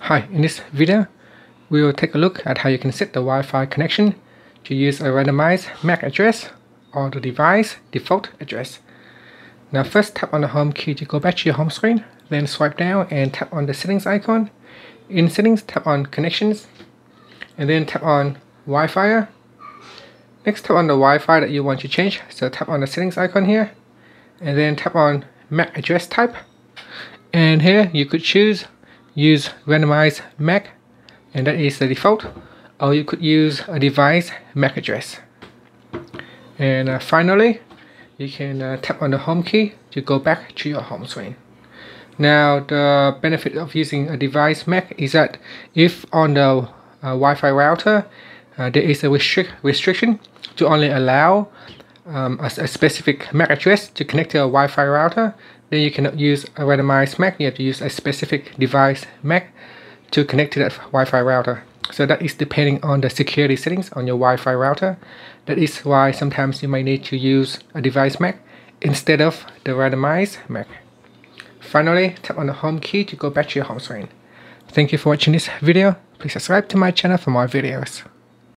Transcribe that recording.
Hi, in this video, we will take a look at how you can set the Wi-Fi connection to use a randomized MAC address or the device default address. Now first tap on the home key to go back to your home screen, then swipe down and tap on the settings icon. In settings, tap on connections, and then tap on Wi-Fi. Next tap on the Wi-Fi that you want to change, so tap on the settings icon here, and then tap on MAC address type. And here you could choose use randomized MAC and that is the default or you could use a device MAC address. And uh, finally you can uh, tap on the home key to go back to your home screen. Now the benefit of using a device MAC is that if on the uh, Wi-Fi router uh, there is a restric restriction to only allow um, a, a, specific MAC address to connect to a Wi-Fi router then you cannot use a randomized MAC, you have to use a specific device MAC to connect to that Wi-Fi router. So that is depending on the security settings on your Wi-Fi router. That is why sometimes you might need to use a device MAC instead of the randomized MAC. Finally, tap on the home key to go back to your home screen. Thank you for watching this video. Please subscribe to my channel for more videos.